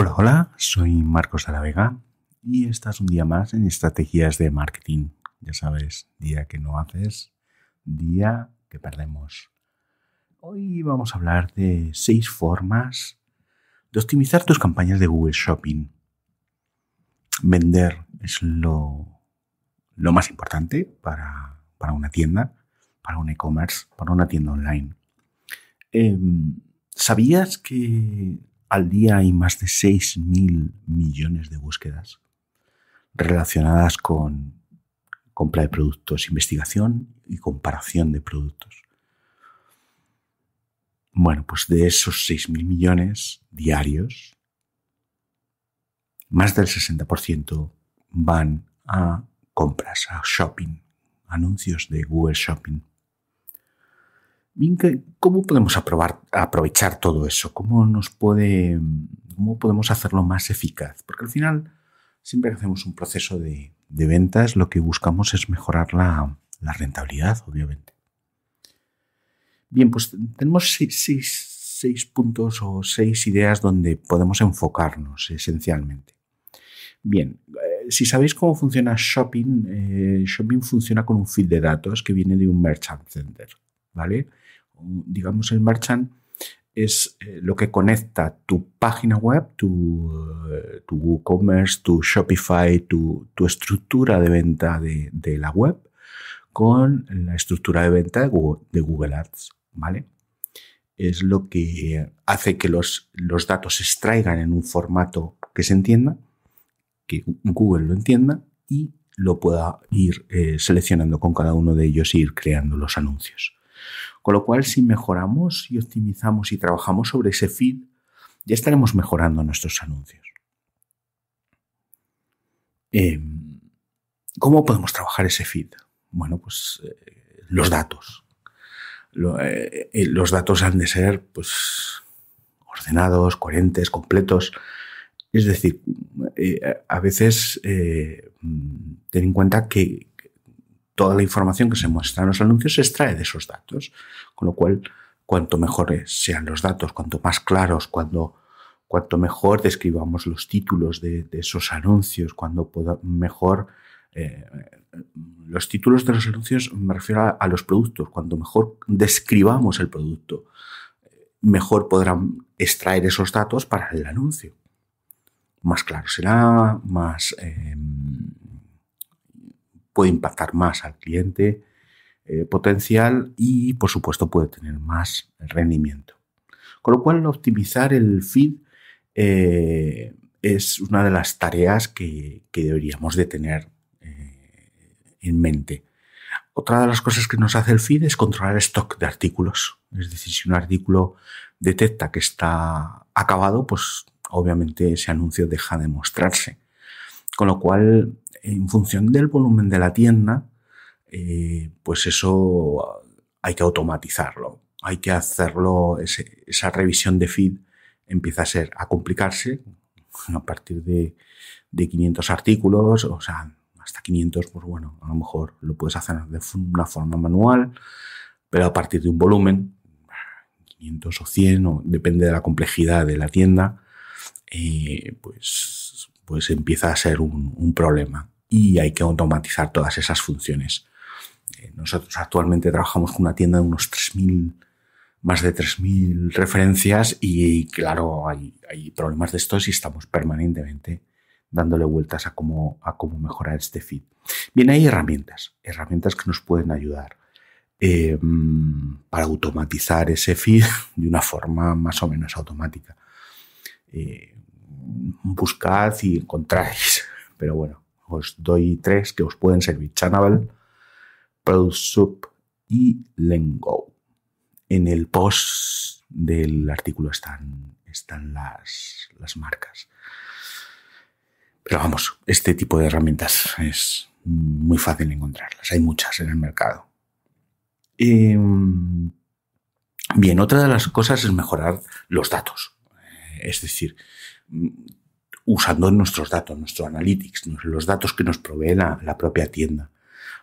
Hola, hola, soy Marcos de la Vega y estás un día más en Estrategias de Marketing. Ya sabes, día que no haces, día que perdemos. Hoy vamos a hablar de seis formas de optimizar tus campañas de Google Shopping. Vender es lo, más importante para, para una tienda, para un e-commerce, para una tienda online. Em, ¿Sabías que al día hay más de 6.000 millones de búsquedas relacionadas con compra de productos, investigación y comparación de productos? Bueno, pues de esos 6.000 millones diarios, más del 60% van a compras, a shopping, anuncios de Google Shopping. ¿Cómo podemos aprovechar todo eso? ¿Cómo nos podemos hacerlo más eficaz? Porque al final, siempre que hacemos un proceso de, ventas, lo que buscamos es mejorar la, rentabilidad, obviamente. Bien, pues tenemos seis, puntos o seis ideas donde podemos enfocarnos esencialmente. Bien, eh, si sabéis cómo funciona Shopping, eh, Shopping funciona con un feed de datos que viene de un Merchant Center, ¿vale? Digamos, el merchant es eh, lo que conecta tu página web, tu, eh, tu WooCommerce, tu Shopify, tu, estructura de venta de, la web con la estructura de venta de Google, Ads, ¿vale? Es lo que hace que los, los datos se extraigan en un formato que se entienda, que Google lo entienda y lo pueda ir eh, seleccionando con cada uno de ellos e ir creando los anuncios. Con lo cual, si mejoramos y optimizamos y trabajamos sobre ese feed, ya estaremos mejorando nuestros anuncios. Em, ¿Cómo podemos trabajar ese feed? Bueno, pues eh, los datos. Eh, eh, los datos han de ser pues, ordenados, coherentes, completos. Es decir, a veces ten en cuenta que, toda la información que se muestra en los anuncios se extrae de esos datos. Con lo cual, cuanto mejores sean los datos, cuanto más claros, cuando, cuanto mejor describamos los títulos de, esos anuncios, cuando mejor eh, los títulos de los anuncios me refiero a, los productos, cuanto mejor describamos el producto, mejor podrán extraer esos datos para el anuncio. Más claro será, más eh, puede impactar más al cliente eh, potencial y, por supuesto, puede tener más rendimiento. Con lo cual, optimizar el feed eh, es una de las tareas que, deberíamos de tener eh, en mente. Otra de las cosas que nos hace el feed es controlar el stock de artículos. Es decir, si un artículo detecta que está acabado, pues obviamente ese anuncio deja de mostrarse. Con lo cual, en función del volumen de la tienda, eh, pues eso hay que automatizarlo. Hay que hacerlo, esa revisión de feed empieza a ser, a complicarse a partir de, 500 artículos, o sea, hasta 500, pues bueno, a lo mejor lo puedes hacer de una forma manual, pero a partir de un volumen, 500 o 100, o depende de la complejidad de la tienda, eh, pues, pues empieza a ser un problema y hay que automatizar todas esas funciones. Eh, nosotros actualmente trabajamos con una tienda de unos 3.000, más de 3.000 referencias y, claro, hay, problemas de estos y estamos permanentemente dándole vueltas a cómo, a cómo mejorar este feed. Bien, hay herramientas, herramientas que nos pueden ayudar eh, para automatizar ese feed de una forma más o menos automática. Eh, buscad y encontráis, pero bueno, os doy tres que os pueden servir. Channel, ProSoup y Lengo. En el post del artículo están, están las, las marcas. Pero vamos, este tipo de herramientas es muy fácil encontrarlas. Hay muchas en el mercado. Em, bien, otra de las cosas es mejorar los datos. Es decir, usando nuestros datos, nuestro analytics, los datos que nos provee la, propia tienda.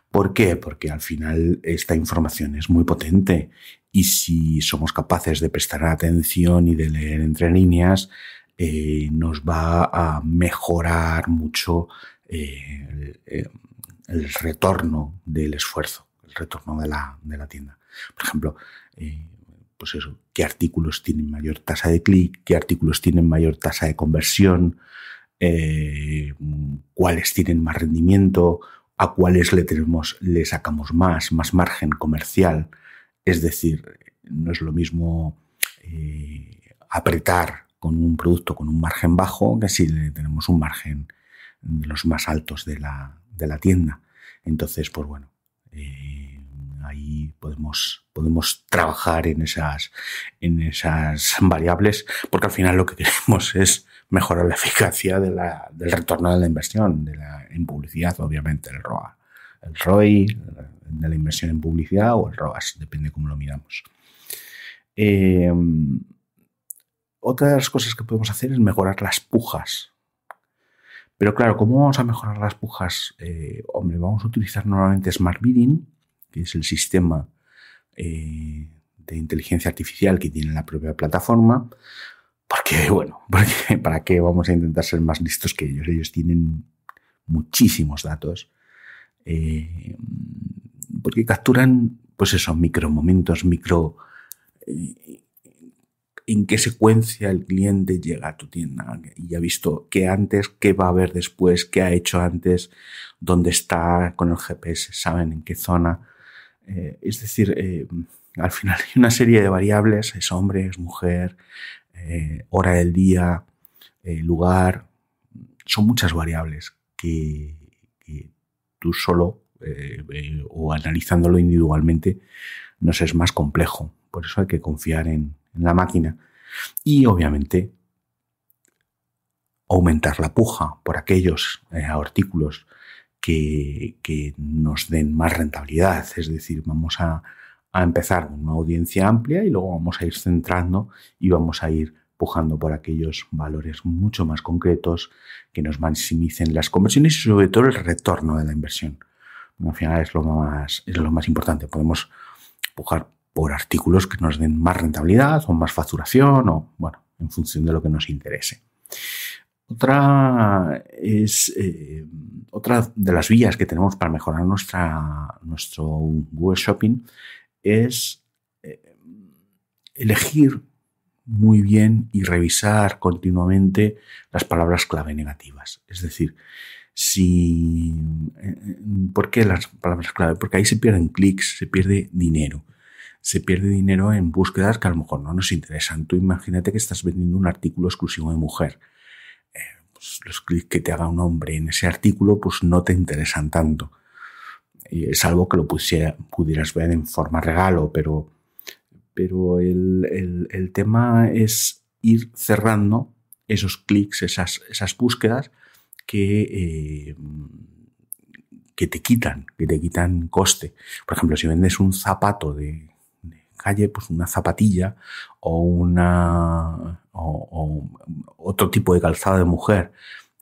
¿Por qué? Porque al final esta información es muy potente y si somos capaces de prestar atención y de leer entre líneas, eh, nos va a mejorar mucho eh, el, retorno del esfuerzo, el retorno de la, de la tienda. Por ejemplo, pues eso, qué artículos tienen mayor tasa de clic, qué artículos tienen mayor tasa de conversión, cuáles tienen más rendimiento, a cuáles le le sacamos más, más margen comercial. Es decir, no es lo mismo eh, apretar con un producto con un margen bajo que si tenemos un margen de los más altos de la, tienda. Entonces, pues bueno, eh, ahí podemos, podemos trabajar en esas, en esas variables, porque al final lo que queremos es mejorar la eficacia del retorno de la inversión, de la, en publicidad, obviamente, el ROA. El ROI, de la inversión en publicidad o el ROAS, depende cómo lo miramos. Eh, otra de las cosas que podemos hacer es mejorar las pujas. Pero claro, ¿cómo vamos a mejorar las pujas? Eh, hombre, vamos a utilizar normalmente Smart Bidding, que es el sistema eh, de inteligencia artificial que tiene la propia plataforma. Porque, bueno, porque, ¿para qué vamos a intentar ser más listos que ellos? Ellos tienen muchísimos datos. Eh, porque capturan, pues eso, micromomentos, micro... Eh, en qué secuencia el cliente llega a tu tienda y ha visto qué antes, qué va a ver después, qué ha hecho antes, dónde está con el GPS, saben en qué zona. Eh, es decir, al final hay una serie de variables, es hombre, es mujer, eh, hora del día, eh, lugar, son muchas variables que, tú solo eh, o analizándolo individualmente nos es más complejo. Por eso hay que confiar en, la máquina y obviamente aumentar la puja por aquellos artículos que, nos den más rentabilidad. Es decir, vamos a, a empezar con una audiencia amplia y luego vamos a ir centrando y vamos a ir pujando por aquellos valores mucho más concretos que nos maximicen las conversiones y sobre todo el retorno de la inversión. Al final es lo más, es lo más importante. Podemos pujar por artículos que nos den más rentabilidad o más facturación o, bueno, en función de lo que nos interese. Otra es eh, otra de las vías que tenemos para mejorar nuestra, nuestro Google Shopping es eh, elegir muy bien y revisar continuamente las palabras clave negativas. Es decir, si... Eh, ¿Por qué las palabras clave? Porque ahí se pierden clics, se pierde dinero. Se pierde dinero en búsquedas que a lo mejor no nos interesan. Tú imagínate que estás vendiendo un artículo exclusivo de mujer. Pues los clics que te haga un hombre en ese artículo pues no te interesan tanto es algo que lo pudieras ver en forma regalo, pero, pero el, tema es ir cerrando esos clics, esas, esas búsquedas que, eh, que te quitan, que te quitan coste. Por ejemplo, si vendes un zapato de, calle, pues una zapatilla o una o, otro tipo de calzado de mujer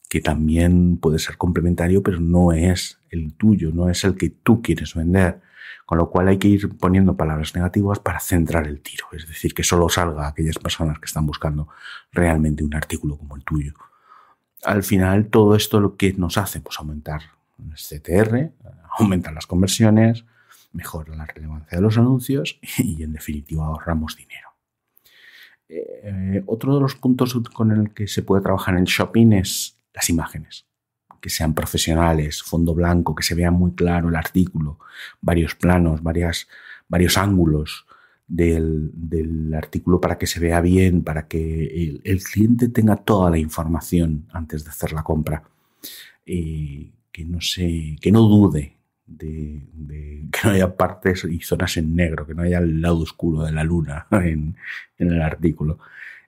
que también puede ser complementario, pero no es el tuyo, no es el que tú quieres vender. Con lo cual hay que ir poniendo palabras negativas para centrar el tiro, es decir, que solo salga a aquellas personas que están buscando realmente un artículo como el tuyo. Al final, todo esto lo que nos hace, pues aumentar el CTR, aumentar las conversiones, mejora la relevancia de los anuncios y, en definitiva, ahorramos dinero. Eh, otro de los puntos con el que se puede trabajar en shopping es las imágenes, que sean profesionales, fondo blanco, que se vea muy claro el artículo, varios planos, varias, varios ángulos del, artículo para que se vea bien, para que el, cliente tenga toda la información antes de hacer la compra. y que no se, que no dude de, que no haya partes y zonas en negro, que no haya el lado oscuro de la luna en, en el artículo.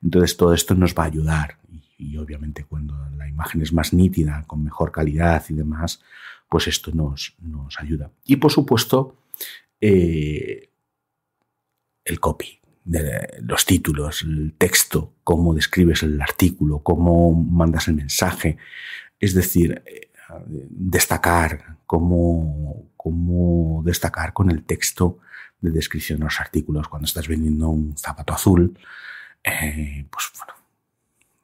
Entonces todo esto nos va a ayudar y obviamente cuando la imagen es más nítida, con mejor calidad y demás, pues esto nos, nos ayuda. Y por supuesto, eh, el copy, de los títulos, el texto, cómo describes el artículo, cómo mandas el mensaje, es decir, destacar, cómo, cómo destacar con el texto de descripción de los artículos. Cuando estás vendiendo un zapato azul, eh, pues bueno,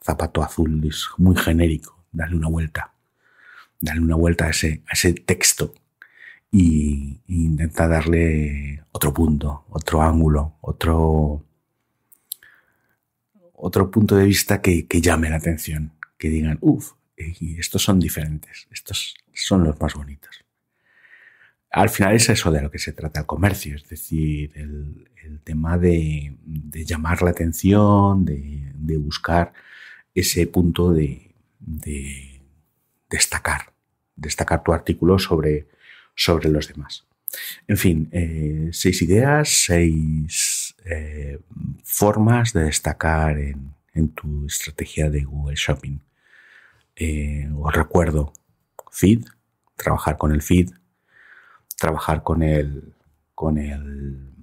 zapato azul es muy genérico, darle una vuelta, darle una vuelta a ese, ese texto y, intenta darle otro punto, otro ángulo, otro, otro punto de vista que, llame la atención, que digan, uff, estos son diferentes, estos son los más bonitos. Al final es eso de lo que se trata el comercio, es decir, el, tema de, llamar la atención, de, buscar ese punto de, destacar, destacar tu artículo sobre, sobre los demás. En fin, eh, seis ideas, seis eh, formas de destacar en, tu estrategia de Google Shopping. Eh, os recuerdo, feed, trabajar con el feed, trabajar con el, con el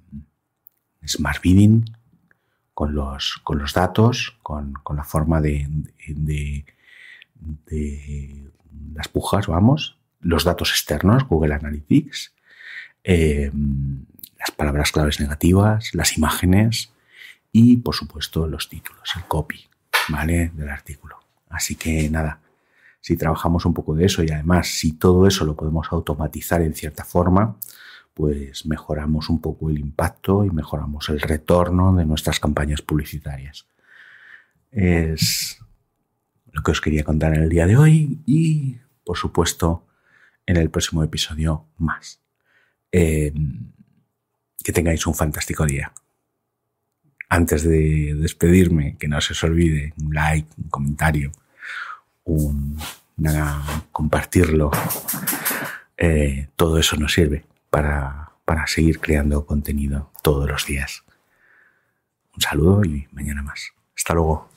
smart bidding, con los, con los datos, con, la forma de, de, de las pujas, vamos, los datos externos, Google Analytics, eh, las palabras claves negativas, las imágenes y, por supuesto, los títulos, el copy, ¿vale? Del artículo. Así que nada, si trabajamos un poco de eso y además si todo eso lo podemos automatizar en cierta forma, pues mejoramos un poco el impacto y mejoramos el retorno de nuestras campañas publicitarias. Es lo que os quería contar en el día de hoy y, por supuesto, en el próximo episodio más. Eh, que tengáis un fantástico día. Antes de despedirme, que no se os olvide un like, un comentario, un compartirlo. Eh, todo eso nos sirve para, para seguir creando contenido todos los días. Un saludo y mañana más. Hasta luego.